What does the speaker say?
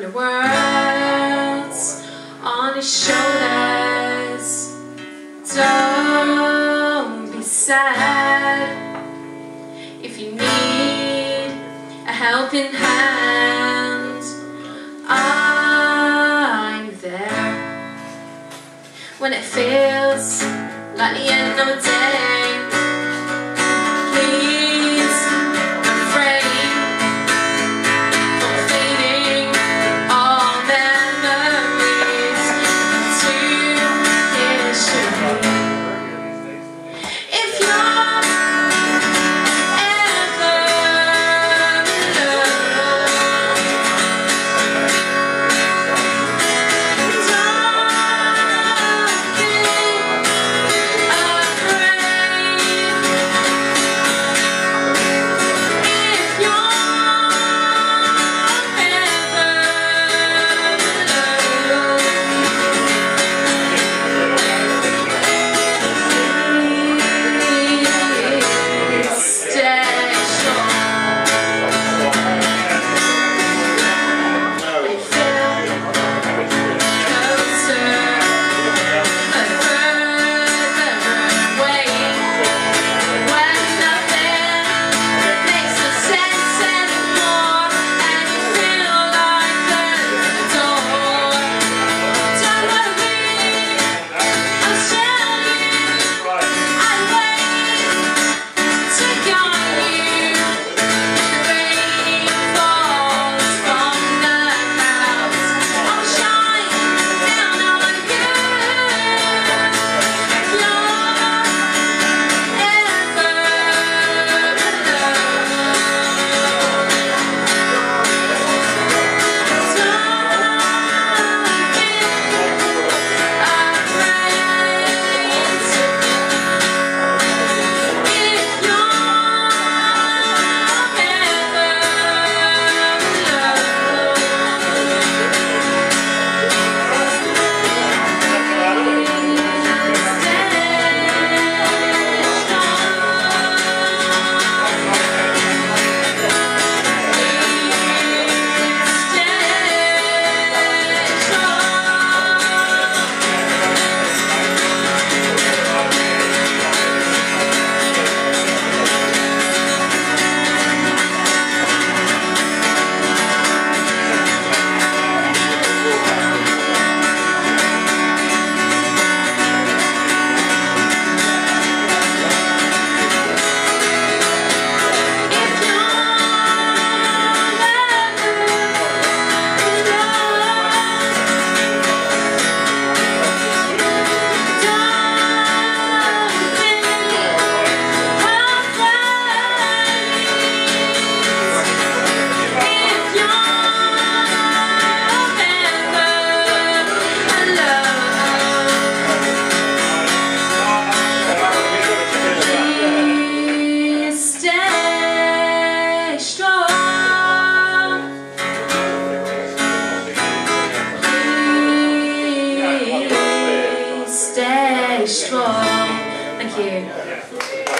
The world's on his shoulders. Don't be sad if you need a helping hand. I'm there when it feels like the end of a day. Strong. Thank you.